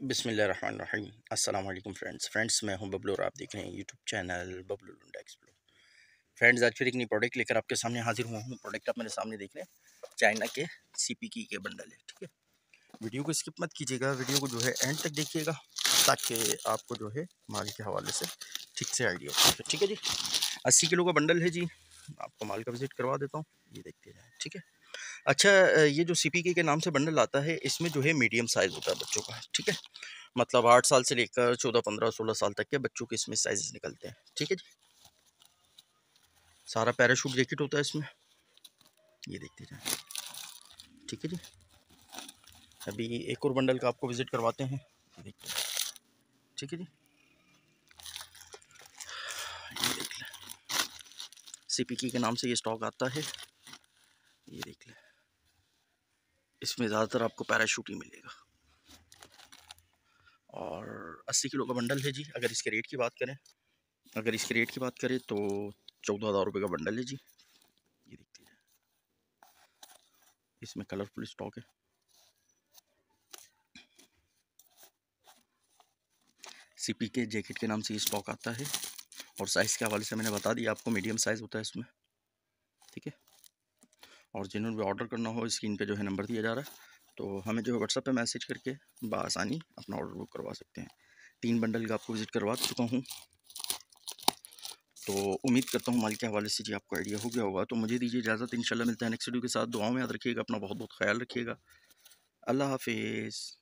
बिसमीम अल्लाम friends. Friends, मैं हूँ बबलू और आप देख रहे हैं YouTube channel Bablu लुंडा explore. Friends, आज फिर एक नई प्रोडक्ट लेकर आपके सामने हाजिर हुआ हूँ। प्रोडक्ट आप मेरे सामने देख रहे हैं। चाइना के सी पी की के बंडल है, ठीक है? वीडियो को स्किप मत कीजिएगा। वीडियो को जो है एंड तक देखिएगा, ताकि आपको जो है माल के हवाले से ठीक से आइडिया हो ठीक है जी? अस्सी किलो का बंडल है जी। आपको माल का विज़िट करवा देता हूँ। ये देखते जाए, ठीक है? अच्छा ये जो सी के नाम से बंडल आता है, इसमें जो है मीडियम साइज़ होता है बच्चों का, ठीक है? मतलब आठ साल से लेकर चौदह, पंद्रह, सोलह साल तक के बच्चों के इसमें साइज़ निकलते हैं, ठीक है जी? सारा पैराशूट जैकेट होता है इसमें। ये देखते जाए, ठीक है जी? अभी एक और बंडल का आपको विज़िट करवाते हैं देखते हैं, ठीक है जी? सी के नाम से ये स्टॉक आता है। ये देख लें। इसमें ज़्यादातर आपको पैराशूट ही मिलेगा। और 80 किलो का बंडल है जी, अगर इसके रेट की बात करें। अगर इसके रेट की बात करें तो चौदह हज़ार रुपये का बंडल है जी। ये देख हैं इसमें कलरफुल स्टॉक है। सीपी के जैकेट के नाम से ये स्टॉक आता है। और साइज़ के हवाले से मैंने बता दिया, आपको मीडियम साइज़ होता है इसमें। ठीक है? और जिन्होंने भी ऑर्डर करना हो, स्क्रीन पे जो है नंबर दिया जा रहा है। तो हमें जो है व्हाट्सएप पे मैसेज करके बसानी अपना ऑर्डर बुक करवा सकते हैं। तीन बंडल का आपको विज़िट करवा चुका हूँ। तो उम्मीद करता हूँ माल के हवाले से जी आपको आइडिया हो गया होगा। तो मुझे दीजिए इजाज़त, इंशाल्लाह मिलता है नेक्स्ट वीडियो के साथ। दुआओं में याद रखिएगा, अपना बहुत बहुत ख्याल रखिएगा। अल्लाह हाफिज़।